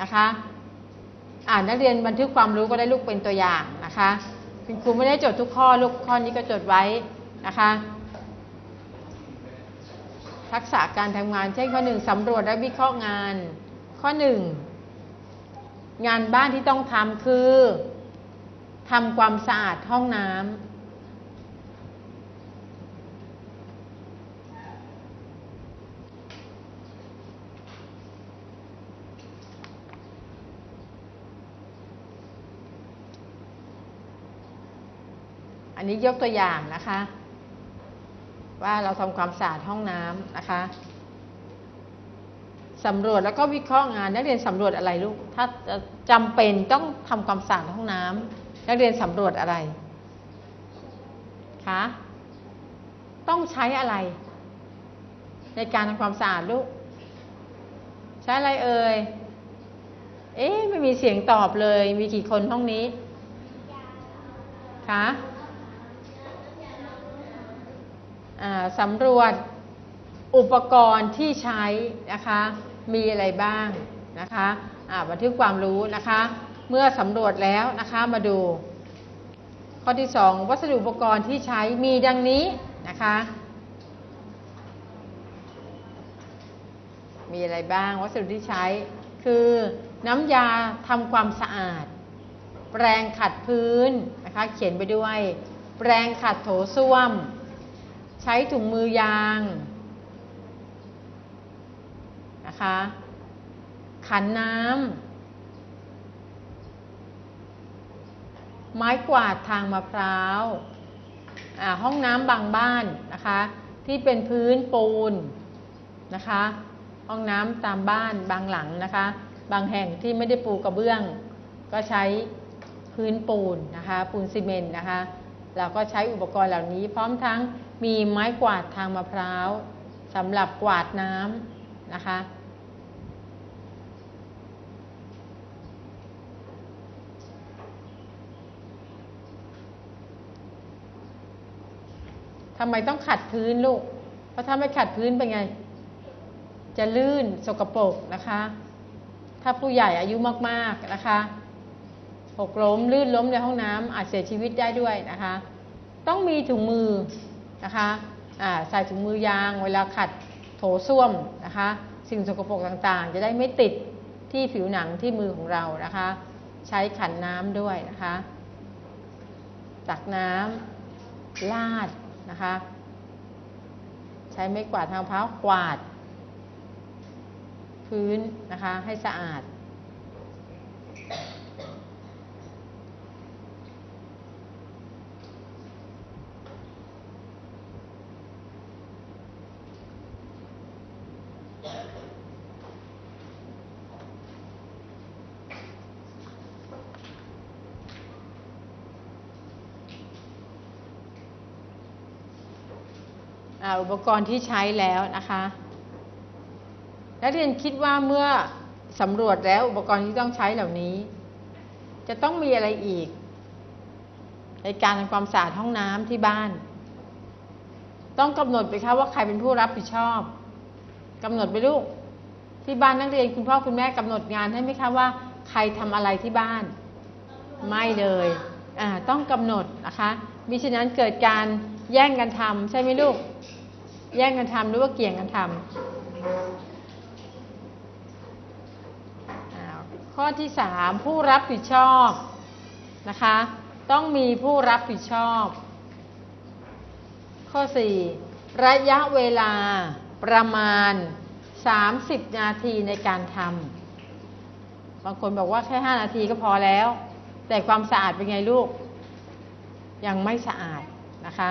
นะคะอ่านนักเรียนบันทึกความรู้ก็ได้ลูกเป็นตัวอย่างนะคะคุณครูไม่ได้จดทุกข้อลูกข้อนี้ก็จดไว้นะคะ ทักษะการทำงานเช่นข้อหนึ่งสำรวจและวิเคราะห์งาน ข้อหนึ่งงานบ้านที่ต้องทำคือทำความสะอาดห้องน้ำ อันนี้ยกตัวอย่างนะคะ ว่าเราทำความสะอาดห้องน้ำนะคะสำรวจแล้วก็วิเคราะห์งาน นักเรียนสำรวจอะไรลูกถ้าจำเป็นต้องทำความสะอาดห้องน้ำนักเรียนสำรวจอะไรคะต้องใช้อะไร ในการทำความสะอาดลูก ใช้อะไรเอ่ยเอ๊ะไม่มีเสียงตอบเลย มีกี่คนห้องนี้คะ สำรวจอุปกรณ์ที่ใช้นะคะ มีอะไรบ้างนะคะบันทึกความรู้นะคะ เมื่อสำรวจแล้วนะคะมาดู ข้อที่ 2 วัสดุอุปกรณ์ที่ใช้มีดังนี้นะคะ มีอะไรบ้างวัสดุที่ใช้คือน้ำยาทำความสะอาด แปรงขัดพื้นนะคะ เขียนไปด้วย แปรงขัดโถส้วม ใช้ถุงมือยางนะคะ ขันน้ำไม้กวาดทางมะพร้าวห้องน้ำบางบ้านนะคะ ที่เป็นพื้นปูนนะคะ ห้องน้ำตามบ้านบางหลังนะคะ บางแห่งที่ไม่ได้ปูกระเบื้อง ก็ใช้พื้นปูนนะคะ ปูนซีเมนต์นะคะ เราก็ใช้อุปกรณ์เหล่านี้พร้อมทั้ง มีไม้กวาดทางมะพร้าวสำหรับกวาดน้ำนะคะ ทำไมต้องขัดพื้นลูก เพราะถ้าไม่ขัดพื้นเป็นไง จะลื่นสกปรกนะคะ ถ้าผู้ใหญ่อายุมากๆนะคะหกล้มลื่นล้มในห้องน้ำอาจเสียชีวิตได้ด้วยนะคะ ต้องมีถุงมือ นะคะใส่ถุงมือยางเวลาขัดโถส้วมนะคะ สิ่งสกปรกต่างๆ จะได้ไม่ติดที่ผิวหนังที่มือของเรานะคะ ใช้ขันน้ำด้วยนะคะตักน้ำลาดนะคะ ใช้ไม้กวาดทางเท้ากวาด พื้นนะคะให้สะอาด อุปกรณ์ที่ใช้แล้วนะคะนักเรียนคิดว่าเมื่อสำรวจแล้วอุปกรณ์ที่ต้องใช้เหล่านี้ จะต้องมีอะไรอีก ในการทำความสะอาดห้องน้ำที่บ้าน ต้องกำหนดไปคะว่าใครเป็นผู้รับผิดชอบกำหนดไปลูกที่บ้านนักเรียนคุณพ่อคุณแม่กำหนดงานให้ไหมคะว่า ใครทำอะไรที่บ้าน ไม่เลยต้องกำหนดนะคะมิฉะนั้นเกิดการแย่งกันทำใช่ไหมลูก แย่งกันทำหรือว่าเกี่ยงกันทำข้อที่สามผู้รับผิดชอบนะคะ ต้องมีผู้รับผิดชอบ ข้อสี่ระยะเวลาประมาณ 30 นาทีในการทำบางคนบอกว่าแค่ 5 นาทีก็พอแล้ว แต่ความสะอาดเป็นไงลูก ยังไม่สะอาดนะคะ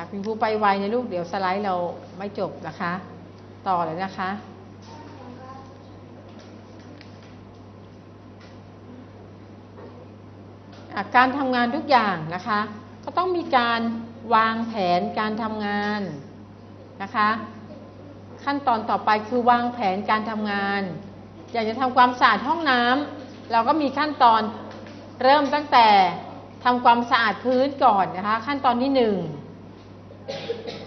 ค่ะคุณครูไปไวในลูกเดี๋ยวสไลด์เราไม่จบนะคะ ต่อเลยนะคะอะการทำงานทุกอย่างนะคะ ก็ต้องมีการวางแผนการทำงานนะคะ ขั้นตอนต่อไปคือวางแผนการทำงาน อยากจะทำความสะอาดห้องน้ำเราก็มีขั้นตอนเริ่มตั้งแต่ทำความสะอาดพื้นก่อนนะคะ ขั้นตอนที่หนึ่ง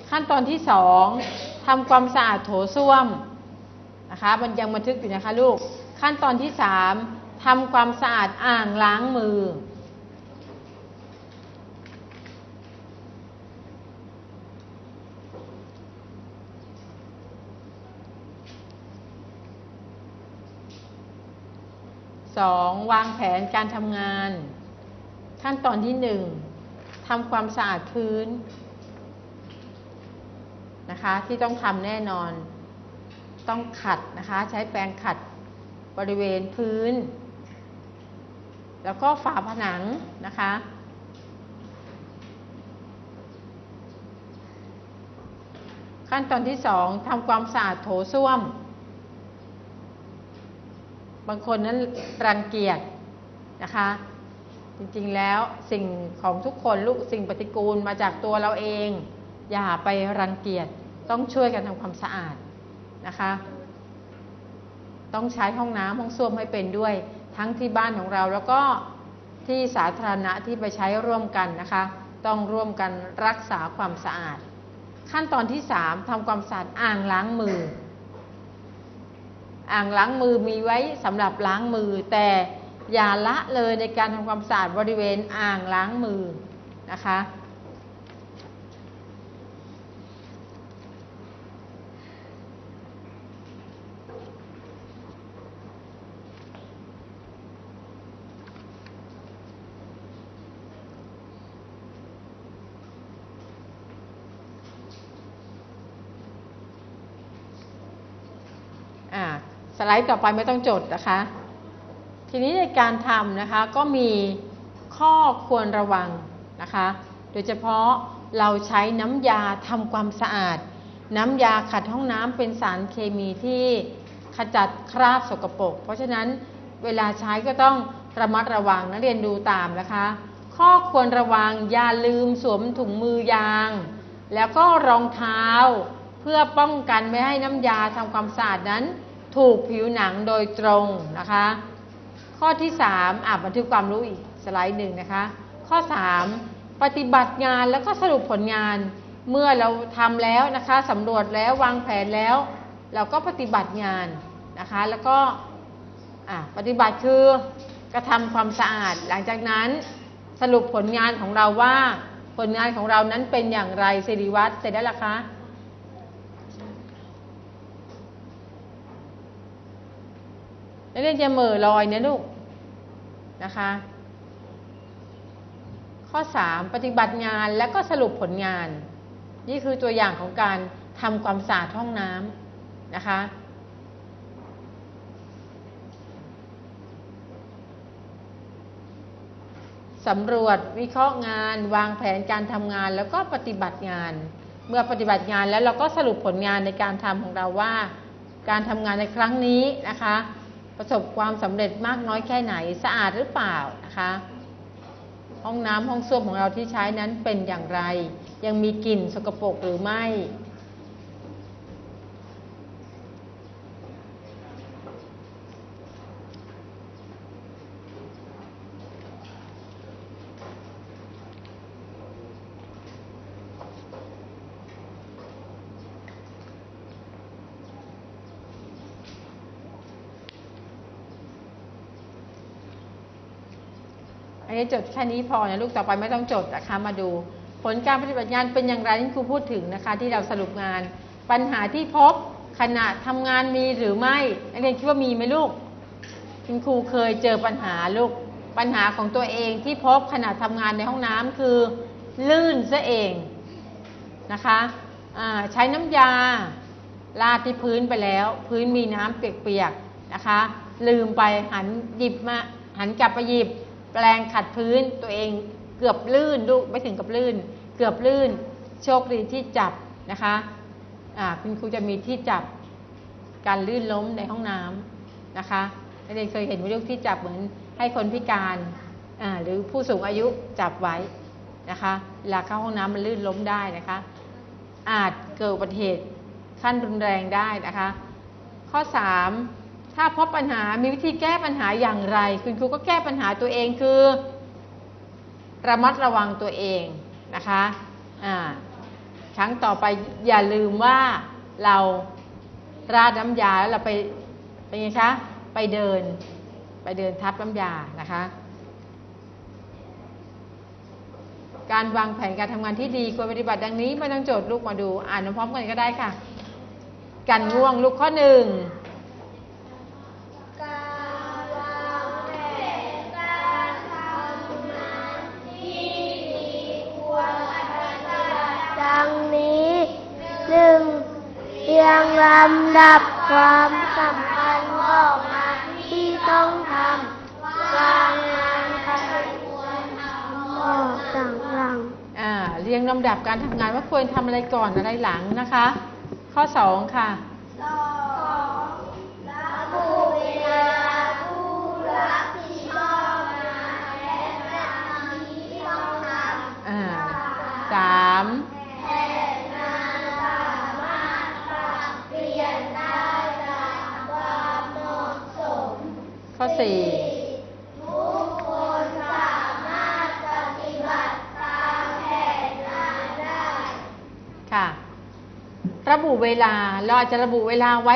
ขั้นตอนที่สองทำความสะอาดโถส้วมนะคะมันยังบันทึกอยู่นะคะลูก ขั้นตอนที่สามทำความสะอาดอ่างล้างมือสองวางแผนการทำงาน ขั้นตอนที่หนึ่งทำความสะอาดพื้น นะคะที่ต้องทำแน่นอน ต้องขัดนะคะ ใช้แปรงขัดบริเวณพื้น แล้วก็ฝาผนังนะคะ ขั้นตอนที่สองทำความสะอาดโถส้วม บางคนนั้นรังเกียจนะคะจริงๆ แล้วสิ่งของทุกคนลูกสิ่งปฏิกูลมาจากตัวเราเอง อย่าไปรังเกียจ ต้องช่วยกันทำความสะอาดนะคะ ต้องใช้ห้องน้ำห้องส้วมให้เป็นด้วย ทั้งที่บ้านของเราแล้วก็ที่สาธารณะที่ไปใช้ร่วมกันนะคะ ต้องร่วมกันรักษาความสะอาด ขั้นตอนที่ 3ทำความสะอาดอ่างล้างมือ อ่างล้างมือมีไว้สำหรับล้างมือ แต่อย่าละเลยในการทำความสะอาดบริเวณอ่างล้างมือนะคะ อ่าส ไลด์ต่อไปไม่ต้องจดนะคะ ทีนี้ในการทำนะคะก็มีข้อควรระวังนะคะ โดยเฉพาะเราใช้น้ำยาทำความสะอาด น้ำยาขัดห้องน้ำเป็นสารเคมีที่ขจัดคราบสกปรก เพราะฉะนั้นเวลาใช้ก็ต้องระมัดระวังนักเรียนดูตามนะคะ ข้อควรระวังอย่าลืมสวมถุงมือยาง แล้วก็รองเท้า เพื่อป้องกันไม่ให้น้ำยาทำความสะอาดนั้น ถูกผิวหนังโดยตรงนะคะ ข้อที่3อ่านบันทึกความรู้อีกสไลด์หนึ่งนะคะ ข้อ 3 ปฏิบัติงานแล้วก็สรุปผลงานเมื่อเราทำแล้วนะคะสำรวจแล้ววางแผนแล้ว เราก็ปฏิบัติงานนะคะ แล้วก็ปฏิบัติคือกระทำความสะอาด หลังจากนั้นสรุปผลงานของเราว่าผลงานของเรานั้นเป็นอย่างไรสิริวัตรเสร็จแล้วล่ะคะ นักเรียนจะเหม่อลอยนะลูกนะคะ ข้อ 3 ปฏิบัติงานและก็สรุปผลงาน นี่คือตัวอย่างของการทำความสะอาดห้องน้ำนะคะสำรวจวิเคราะห์งาน วางแผนการทำงานแล้วก็ปฏิบัติงาน เมื่อปฏิบัติงานแล้วเราก็สรุปผลงานในการทำของเราว่า การทำงานในครั้งนี้นะคะ ประสบความสำเร็จมากน้อยแค่ไหนสะอาดหรือเปล่านะคะห้องน้ำห้องส้วมของเราที่ใช้นั้นเป็นอย่างไร ยังมีกลิ่นสกปรกหรือไม่ อันนี้จดแค่นี้พอนะลูกต่อไปไม่ต้องจดนะคะมาดู ผลการปฏิบัติงานเป็นอย่างไรที่ครูพูดถึงนะคะ ที่เราสรุปงาน ปัญหาที่พบขณะทำงานมีหรือไม่นักเรียนคิดว่ามีไหมลูกคุณครูเคยเจอปัญหาลูกปัญหาของตัวเองที่พบขณะทำงานในห้องน้ำคือ ลื่นซะเองนะคะใช้น้ำยาลาดที่พื้นไปแล้ว พื้นมีน้ำเปียกๆนะคะ ลืมไปหันหยิบมาหันกลับไปหยิบ แปลงขัดพื้นตัวเองเกือบลื่นลูกไม่ถึงกับลื่น เกือบลื่น โชคดีที่จับนะคะอ่าคุณครูจะมีที่จับการลื่นล้มในห้องน้ำนะคะนักเรียนเคยเห็นวิดีโอที่จับเหมือนให้คนพิการอ่าหรือผู้สูงอายุจับไว้นะคะเวลาเข้าห้องน้ำมันลื่นล้มได้นะคะ อาจเกิดอุบัติเหตุขั้นรุนแรงได้นะคะ ข้อ 3 ถ้าพบปัญหามีวิธีแก้ปัญหาอย่างไร คุณครูก็แก้ปัญหาตัวเองคือ ระมัดระวังตัวเองนะคะอ่าครั้งต่อไปอย่าลืมว่าเราราดน้ำยาแล้วเราไปเป็นไงคะไปเดิน ไปเดินทับน้ำยานะคะ การวางแผนการทำงานที่ดีควรปฏิบัติดังนี้ไม่ต้องโจทย์ลูกมาดู อ่านพร้อมกันก็ได้ค่ะ กันง่วงลูกข้อหนึ่งำดับความสำคัญของงานที่ต้องทำวางงานใครควรทำออกต่างหลังอ่าเรียงลำดับการทำงานว่าควรทำอะไรก่อนอะไรหลังนะคะ ข้อ2ค่ะสองระบุเวลาผู้รับผิดชอบงานและหน้าที่ที่ต้องทำอ่าสามแผน เวลา เราอาจจะระบุเวลาไว้